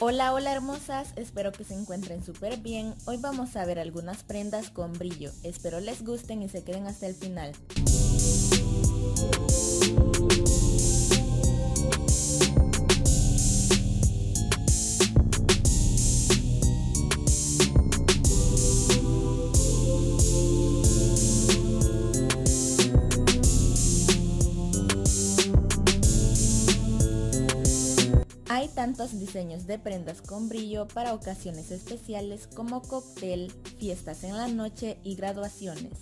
Hola, hola hermosas, espero que se encuentren súper bien. Hoy vamos a ver algunas prendas con brillo. Espero les gusten y se queden hasta el final. Hay tantos diseños de prendas con brillo para ocasiones especiales como cóctel, fiestas en la noche y graduaciones.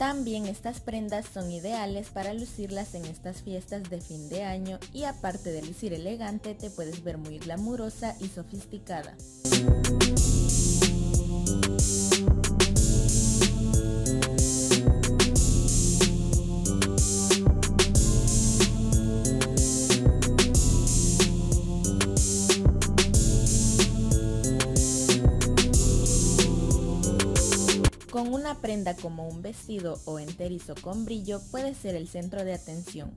También estas prendas son ideales para lucirlas en estas fiestas de fin de año y aparte de lucir elegante te puedes ver muy glamurosa y sofisticada. Con una prenda como un vestido o enterizo con brillo puede ser el centro de atención.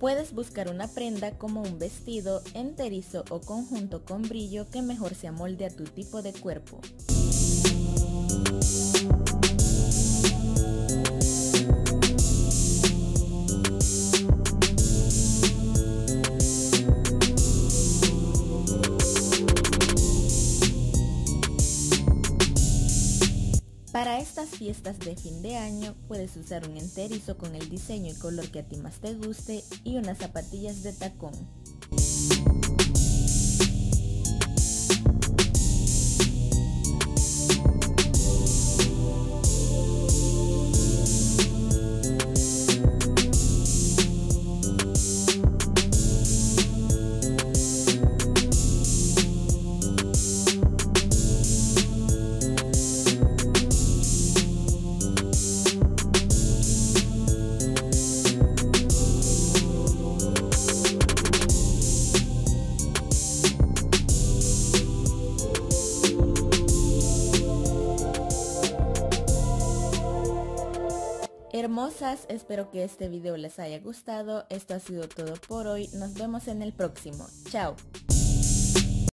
Puedes buscar una prenda como un vestido, enterizo o conjunto con brillo que mejor se amolde a tu tipo de cuerpo. Para estas fiestas de fin de año puedes usar un enterizo con el diseño y color que a ti más te guste y unas zapatillas de tacón. Hermosas, espero que este video les haya gustado. Esto ha sido todo por hoy. Nos vemos en el próximo. Chao.